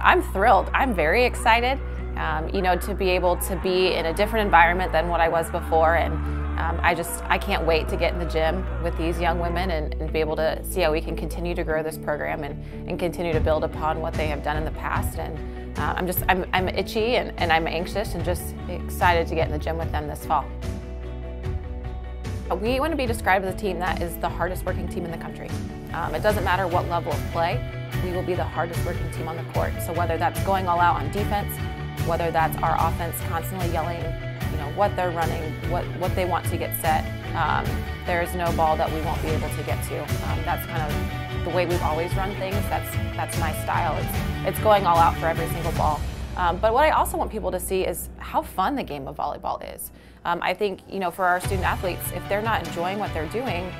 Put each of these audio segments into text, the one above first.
I'm thrilled. I'm very excited, um, you know, to be able to be in a different environment than what I was before. And um, I just, I can't wait to get in the gym with these young women and, and, be able to see how we can continue to grow this program and, and continue to build upon what they have done in the past. And uh, I'm just, I'm, I'm itchy and, and I'm anxious and just excited to get in the gym with them this fall. We want to be described as a team that is the hardest working team in the country. Um, it doesn't matter what level of play, we will be the hardest working team on the court. So whether that's going all out on defense, whether that's our offense constantly yelling, you know, what they're running, what, what they want to get set, um, there's no ball that we won't be able to get to. Um, that's kind of the way we've always run things. That's, that's my style. It's, it's going all out for every single ball. Um, but what I also want people to see is how fun the game of volleyball is. Um, I think, you know, for our student athletes, if they're not enjoying what they're doing,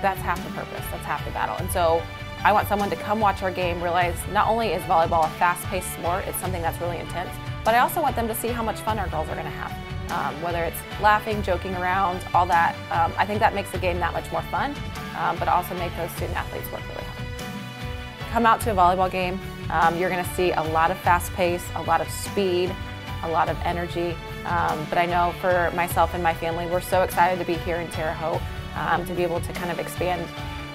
that's half the purpose, that's half the battle. And so I want someone to come watch our game, realize not only is volleyball a fast-paced sport, it's something that's really intense, but I also want them to see how much fun our girls are going to have. Um, whether it's laughing, joking around, all that. Um, I think that makes the game that much more fun, um, but also make those student athletes work really hard. Come out to a volleyball game, um, you're going to see a lot of fast pace, a lot of speed, a lot of energy. Um, but I know for myself and my family, we're so excited to be here in Terre Haute um, to be able to kind of expand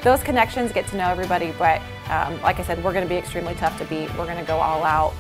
those connections, get to know everybody. But um, like I said, we're going to be extremely tough to beat. We're going to go all out.